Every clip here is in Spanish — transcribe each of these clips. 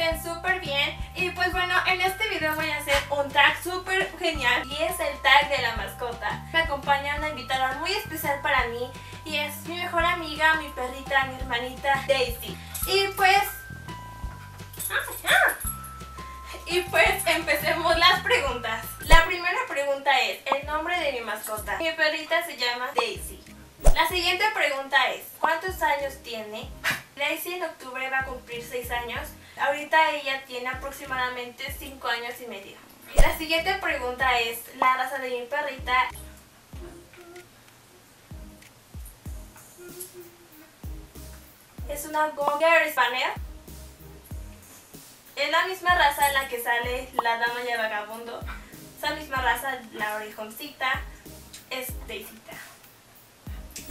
estén súper bien y pues bueno, en este video voy a hacer un tag súper genial y es el tag de la mascota. Me acompaña una invitada muy especial para mí y es mi mejor amiga, mi perrita, mi hermanita Daisy. Y pues... Y pues empecemos las preguntas. La primera pregunta es, el nombre de mi mascota. Mi perrita se llama Daisy. La siguiente pregunta es, ¿cuántos años tiene? Daisy en octubre va a cumplir 6 años. Ahorita ella tiene aproximadamente 5 años y medio. La siguiente pregunta es la raza de mi perrita. Es una Gonger Spaniel. Es la misma raza en la que sale la dama y el vagabundo. Esa misma raza, la orejoncita, es Daisyta.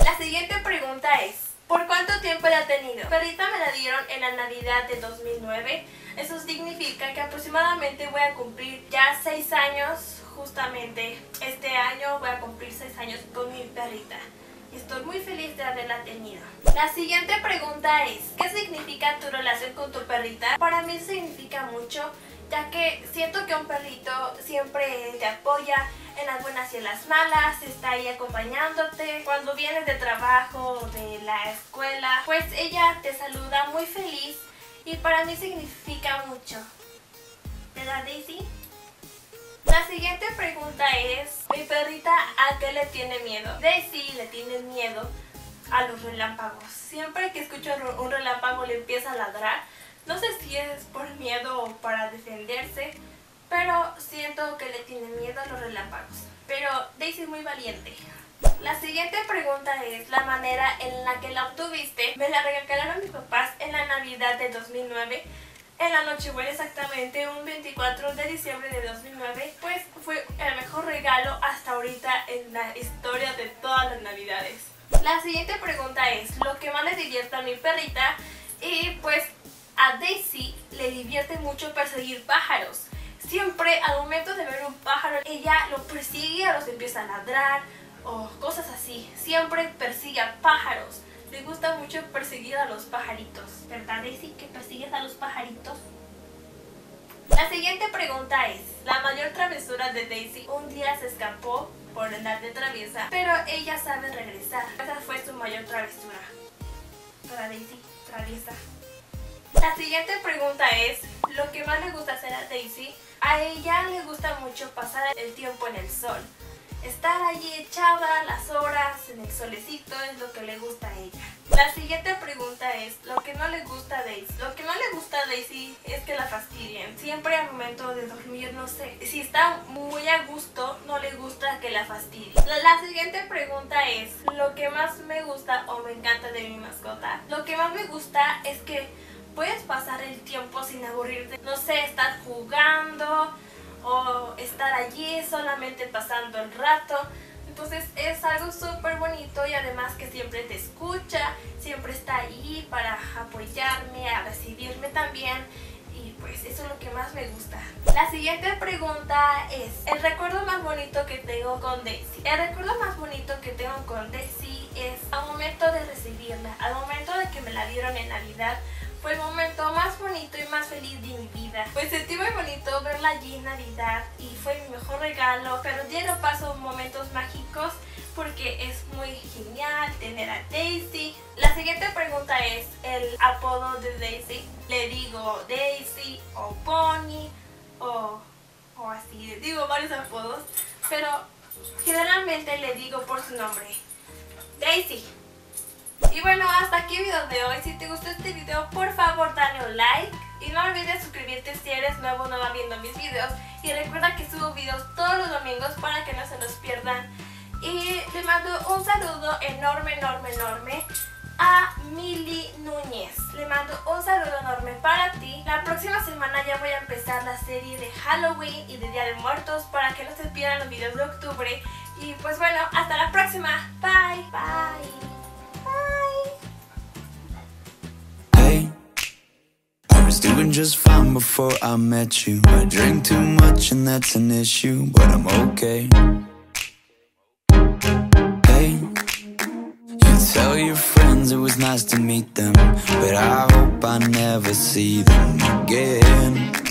La siguiente pregunta es, ¿por cuánto tiempo la ha tenido? Perrita me la dieron en la Navidad de 2009. Eso significa que aproximadamente voy a cumplir ya 6 años, justamente este año voy a cumplir 6 años con mi perrita. Y estoy muy feliz de haberla tenido. La siguiente pregunta es, ¿qué significa tu relación con tu perrita? Para mí significa mucho, ya que siento que un perrito siempre te apoya, en las buenas y en las malas, está ahí acompañándote. Cuando vienes de trabajo, de la escuela, pues ella te saluda muy feliz y para mí significa mucho. ¿Verdad, Daisy? La siguiente pregunta es, mi perrita, ¿a qué le tiene miedo? Daisy le tiene miedo a los relámpagos. Siempre que escucho un relámpago le empieza a ladrar. No sé si es por miedo o para defenderse, pero siento que le tiene miedo a los relámpagos. Pero Daisy es muy valiente. La siguiente pregunta es la manera en la que la obtuviste. Me la regalaron mis papás en la Navidad de 2009. En la Nochebuena exactamente, un 24 de diciembre de 2009. Pues fue el mejor regalo hasta ahorita en la historia de todas las Navidades. La siguiente pregunta es, lo que más le divierte a mi perrita. Y pues a Daisy le divierte mucho perseguir pájaros siempre al momento de ver un pájaro, ella lo persigue o los empieza a ladrar o cosas así. Siempre persigue a pájaros. Le gusta mucho perseguir a los pajaritos. ¿Verdad, Daisy, que persigues a los pajaritos? La siguiente pregunta es, la mayor travesura de Daisy un día se escapó por andar de traviesa, pero ella sabe regresar. Esa fue su mayor travesura. Para Daisy, traviesa. La siguiente pregunta es, lo que más le gusta hacer a Daisy a ella le gusta mucho pasar el tiempo en el sol. Estar allí echada las horas en el solecito es lo que le gusta a ella. La siguiente pregunta es, lo que no le gusta a Daisy. Lo que no le gusta a Daisy es que la fastidien. Siempre al momento de dormir, no sé, si está muy a gusto, no le gusta que la fastidien. La, siguiente pregunta es, lo que más me gusta o me encanta de mi mascota. Lo que más me gusta es que puedes pasar el tiempo sin aburrirte. No sé, estar jugando o estar allí solamente pasando el rato. Entonces es algo súper bonito y además que siempre te escucha, siempre está ahí para apoyarme, a recibirme también y pues eso es lo que más me gusta. La siguiente pregunta es, el recuerdo más bonito que tengo con Daisy. El recuerdo más bonito que tengo con Daisy es al momento de recibirla, al momento de que me la dieron en Navidad fue el momento más bonito y más feliz de mi vida. Pues sentí muy bonito verla allí en Navidad y fue mi mejor regalo, pero ya no paso momentos mágicos porque es muy genial tener a Daisy. La siguiente pregunta es el apodo de Daisy. Le digo Daisy o Pony o, o así, le digo varios apodos, pero generalmente le digo por su nombre. Daisy. Y bueno, hasta aquí el video de hoy. Si te gustó este video, por favor dale un like. Y no olvides suscribirte si eres nuevo o nueva viendo mis videos. Y recuerda que subo videos todos los domingos para que no se los pierdan. Y le mando un saludo enorme, enorme, enorme a Mili Núñez. Le mando un saludo enorme para ti. La próxima semana ya voy a empezar la serie de Halloween y de Día de Muertos para que no se pierdan los videos de octubre. Y pues bueno, hasta la próxima. Bye, bye. Doing just fine before I met you I drink too much and that's an issue, but I'm okay Hey, you tell your friends it was nice to meet them, but I hope I never see them again.